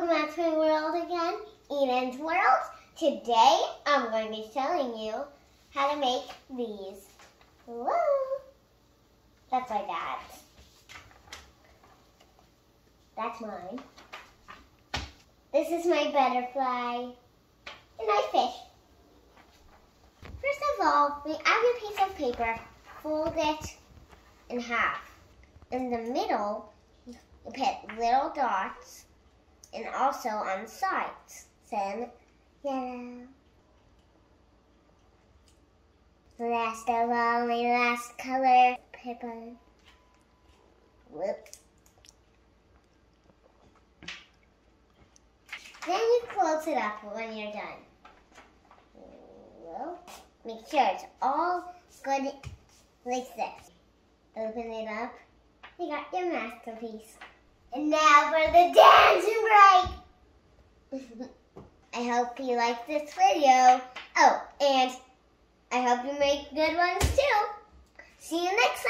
welcome back to my world again, Eden's World. Today, I'm going to be showing you how to make these. Woo! That's my dad's. That's mine. This is my butterfly and my fish. First of all, we add a piece of paper, fold it in half. In the middle, you put little dots and also on sides. Then yellow. Last of all, my last color, paper. Whoop. Then you close it up when you're done. Well, make sure it's all good like this. Open it up. You got your masterpiece. And now for the break. I hope you like this video. Oh, and I hope you make good ones too. See you next time.